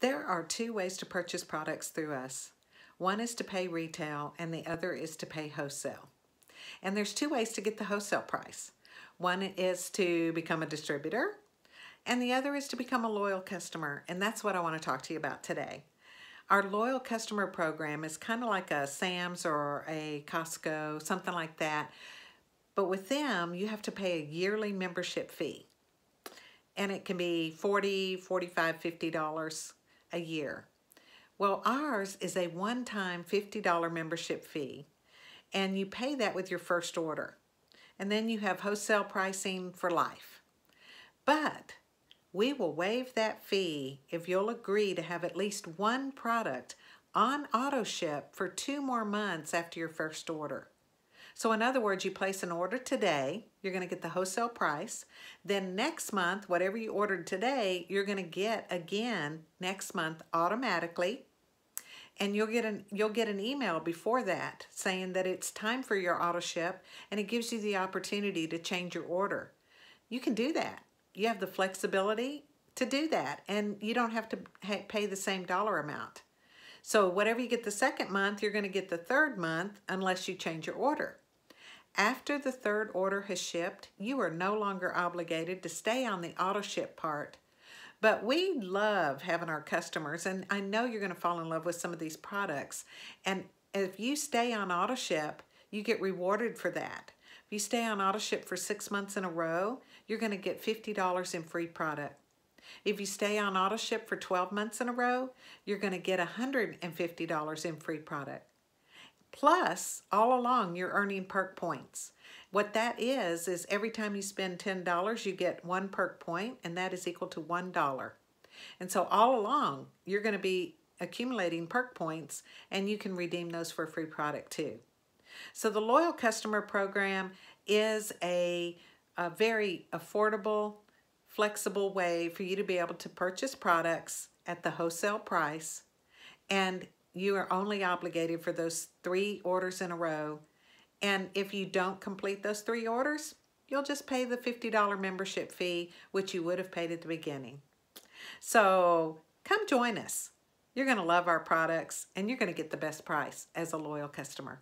There are two ways to purchase products through us. One is to pay retail and the other is to pay wholesale. And there's two ways to get the wholesale price. One is to become a distributor and the other is to become a loyal customer. And that's what I want to talk to you about today. Our loyal customer program is kind of like a Sam's or a Costco, something like that. But with them, you have to pay a yearly membership fee. And it can be $40, $45, 50 dollars a year. Well, ours is a one-time $50 membership fee, and you pay that with your first order. And then you have wholesale pricing for life. But we will waive that fee if you'll agree to have at least one product on auto ship for two more months after your first order. So in other words, you place an order today, you're going to get the wholesale price. Then next month, whatever you ordered today, you're going to get again next month automatically. And you'll get an you'll get an email before that saying that it's time for your auto ship and it gives you the opportunity to change your order. You can do that. You have the flexibility to do that and you don't have to pay the same dollar amount. So whatever you get the second month, you're going to get the third month unless you change your order. After the third order has shipped, you are no longer obligated to stay on the auto ship part. But we love having our customers, and I know you're going to fall in love with some of these products. And if you stay on auto ship, you get rewarded for that. If you stay on auto ship for six months in a row, you're going to get $50 in free product. If you stay on auto ship for 12 months in a row, you're going to get $150 in free product. Plus, all along, you're earning perk points. What that is, is every time you spend $10, you get one perk point, and that is equal to $1. And so all along, you're going to be accumulating perk points, and you can redeem those for a free product too. So the Loyal Customer Program is a, a very affordable, flexible way for you to be able to purchase products at the wholesale price and you are only obligated for those three orders in a row. And if you don't complete those three orders, you'll just pay the $50 membership fee, which you would have paid at the beginning. So come join us. You're going to love our products and you're going to get the best price as a loyal customer.